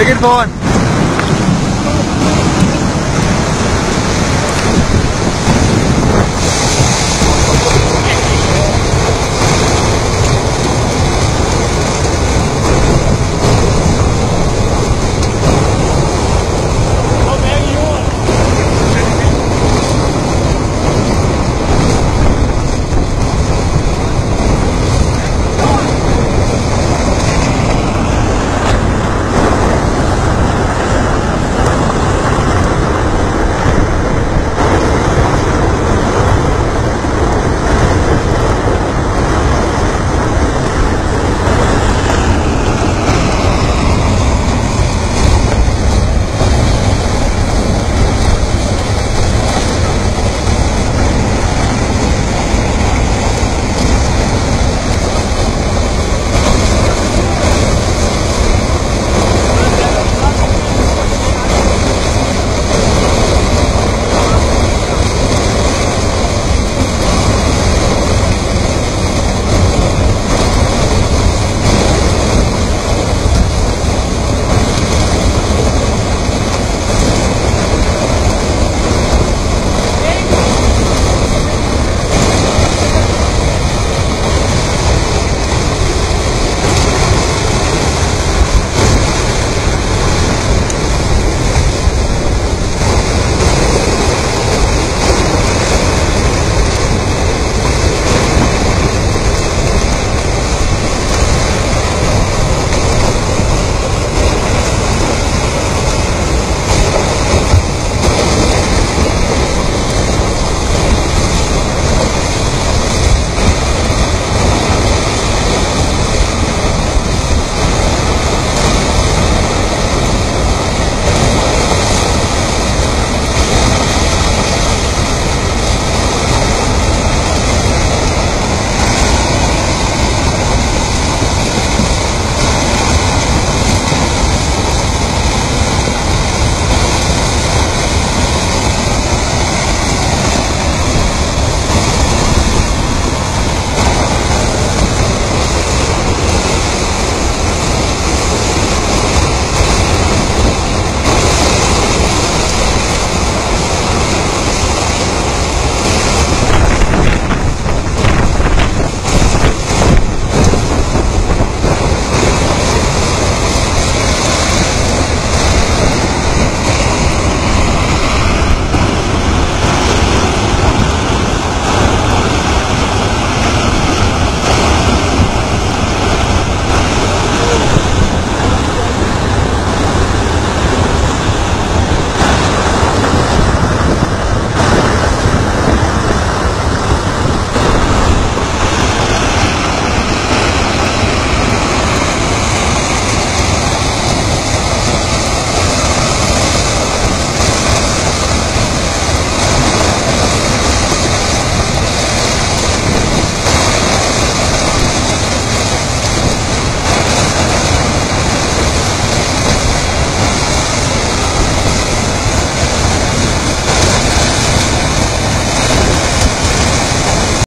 Take it, klar